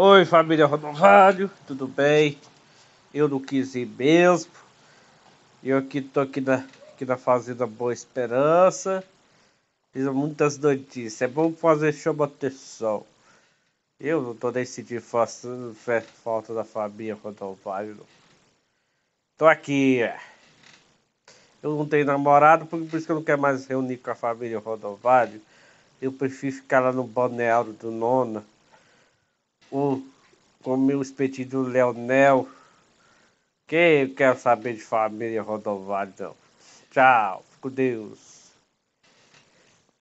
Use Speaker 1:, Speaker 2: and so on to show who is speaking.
Speaker 1: Oi, família Rodovalho, tudo bem? Eu não quis ir mesmo. Eu aqui tô aqui na, aqui na Fazenda Boa Esperança. Fiz muitas notícias. É bom fazer chama atenção. Eu não tô decidindo fazendo falta da família Rodovalho. Tô aqui. É. Eu não tenho namorado, por isso que eu não quero mais reunir com a família Rodovalho. Eu prefiro ficar lá no balneário do Nona o comer o espetinho do Leonel. Quem quer saber de família Rodovalho, então? Tchau, com Deus.